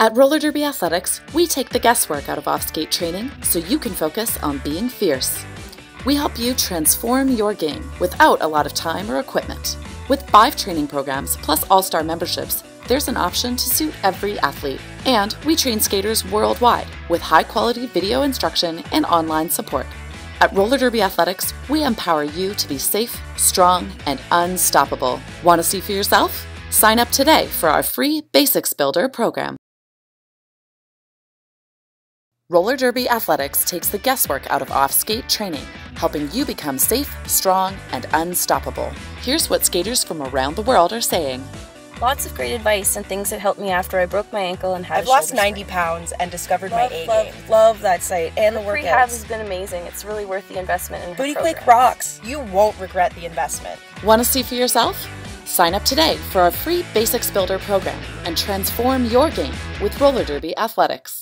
At Roller Derby Athletics, we take the guesswork out of off skate training so you can focus on being fierce. We help you transform your game without a lot of time or equipment. With five training programs plus all star memberships, there's an option to suit every athlete. And we train skaters worldwide with high quality video instruction and online support. At Roller Derby Athletics, we empower you to be safe, strong, and unstoppable. Want to see for yourself? Sign up today for our free Basics Builder program. Roller Derby Athletics takes the guesswork out of off skate training, helping you become safe, strong, and unstoppable. Here's what skaters from around the world are saying. Lots of great advice and things that helped me after I broke my ankle and had. I've lost 90 pounds and discovered love, my A love, game. Love that site and the, the workouts. Rehab has been amazing. It's really worth the investment in her Booty Quake rocks. You won't regret the investment. Want to see for yourself? Sign up today for our free Basics Builder program and transform your game with Roller Derby Athletics.